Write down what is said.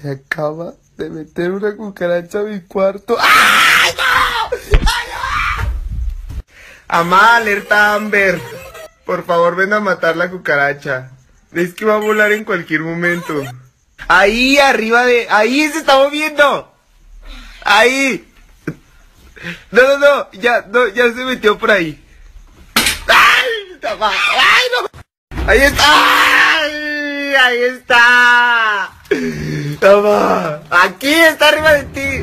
Se acaba de meter una cucaracha a mi cuarto. ¡Ay, no! ¡Ay, no! Amá, alerta Amber. Por favor, ven a matar la cucaracha. Es que va a volar en cualquier momento. Ahí, arriba de... Ahí se está moviendo. Ahí. No, no, no. Ya, no, ya se metió por ahí. ¡Ay! ¡Ay, no! Ahí está. ¡Ay! Ahí está. Toma. Aquí está arriba de ti.